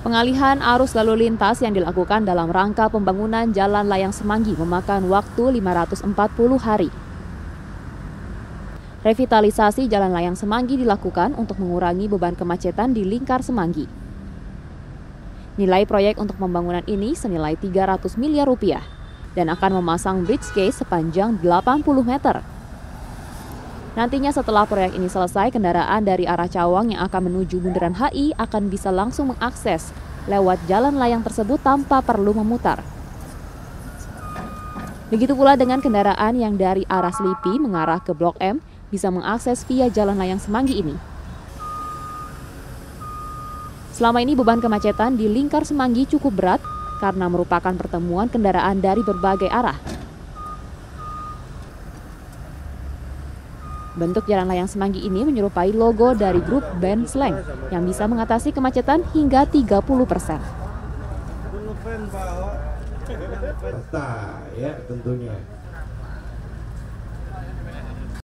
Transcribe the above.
Pengalihan arus lalu lintas yang dilakukan dalam rangka pembangunan Jalan Layang Semanggi memakan waktu 540 hari. Revitalisasi Jalan Layang Semanggi dilakukan untuk mengurangi beban kemacetan di lingkar Semanggi. Nilai proyek untuk pembangunan ini senilai 300 miliar rupiah dan akan memasang bridge case sepanjang 80 meter. Nantinya setelah proyek ini selesai, kendaraan dari arah Cawang yang akan menuju Bundaran HI akan bisa langsung mengakses lewat jalan layang tersebut tanpa perlu memutar. Begitu pula dengan kendaraan yang dari arah Selipi mengarah ke Blok M bisa mengakses via jalan layang Semanggi ini. Selama ini beban kemacetan di lingkar Semanggi cukup berat karena merupakan pertemuan kendaraan dari berbagai arah. Bentuk jalan layang Semanggi ini menyerupai logo dari grup band Slang yang bisa mengatasi kemacetan hingga 30 persen. ya tentunya.